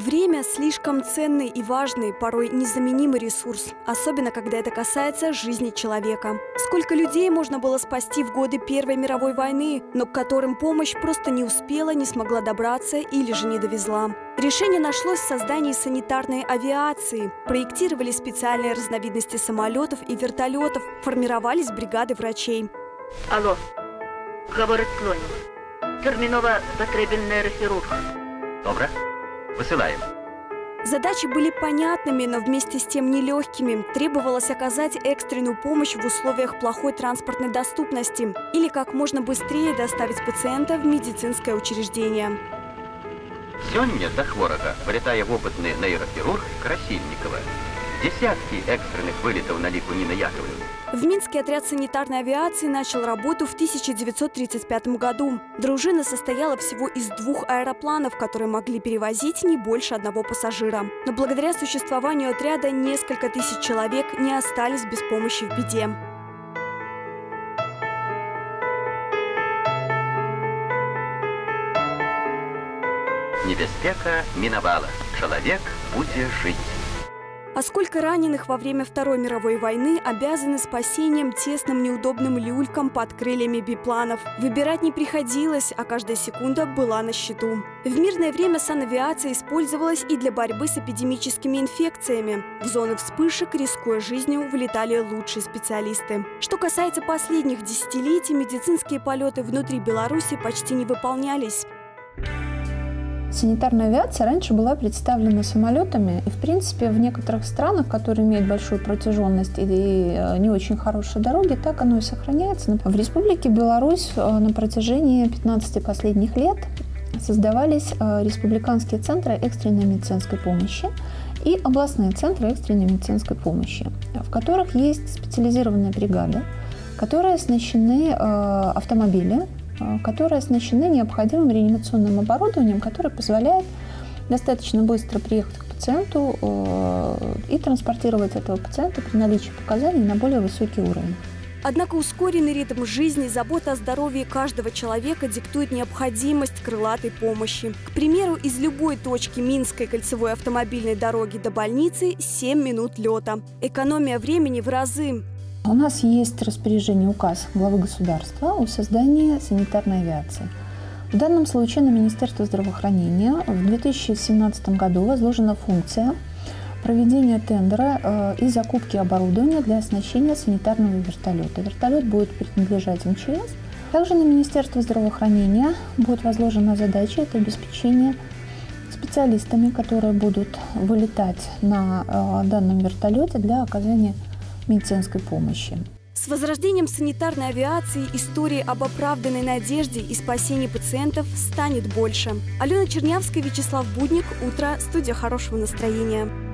Время – слишком ценный и важный, порой незаменимый ресурс, особенно когда это касается жизни человека. Сколько людей можно было спасти в годы Первой мировой войны, но к которым помощь просто не успела, не смогла добраться или же не довезла. Решение нашлось в создании санитарной авиации. Проектировали специальные разновидности самолетов и вертолетов, формировались бригады врачей. Алло, говорить Клонів. Терміново потрібен нейрохірург. Добре. Высылаем. Задачи были понятными, но вместе с тем нелегкими. Требовалось оказать экстренную помощь в условиях плохой транспортной доступности или как можно быстрее доставить пациента в медицинское учреждение. Сёння до хворага вылетае опытны нейрохірург Красильникова. Десятки экстренных вылетов на лику Нины Яковлевны. В Минске отряд санитарной авиации начал работу в 1935 году. Дружина состояла всего из двух аэропланов, которые могли перевозить не больше одного пассажира. Но благодаря существованию отряда несколько тысяч человек не остались без помощи в беде. Небеспека миновала. Человек будет жить. А сколько раненых во время Второй мировой войны обязаны спасением тесным неудобным люлькам под крыльями бипланов. Выбирать не приходилось, а каждая секунда была на счету. В мирное время санавиация использовалась и для борьбы с эпидемическими инфекциями. В зоны вспышек, рискуя жизнью, вылетали лучшие специалисты. Что касается последних десятилетий, медицинские полеты внутри Беларуси почти не выполнялись. Санитарная авиация раньше была представлена самолетами, и, в принципе, в некоторых странах, которые имеют большую протяженность и э, не очень хорошие дороги, так оно и сохраняется. В Республике Беларусь э, на протяжении 15 последних лет создавались э, республиканские центры экстренной медицинской помощи и областные центры экстренной медицинской помощи, в которых есть специализированные бригады, которые оснащены автомобилями, которые оснащены необходимым реанимационным оборудованием, которое позволяет достаточно быстро приехать к пациенту э, и транспортировать этого пациента при наличии показаний на более высокий уровень. Однако ускоренный ритм жизни, забота о здоровье каждого человека диктует необходимость крылатой помощи. К примеру, из любой точки Минской кольцевой автомобильной дороги до больницы 7 минут лета. Экономия времени в разы. У нас есть распоряжение, указ главы государства о создании санитарной авиации. В данном случае на Министерство здравоохранения в 2017 году возложена функция проведения тендера э, и закупки оборудования для оснащения санитарного вертолета. Вертолет будет принадлежать МЧС. Также на Министерство здравоохранения будет возложена задача это обеспечение специалистами, которые будут вылетать на э, данном вертолете для оказания медицинской помощи. С возрождением санитарной авиации истории об оправданной надежде и спасении пациентов станет больше. Алена Чернявская, Вячеслав Будник. Утро. Студия хорошего настроения.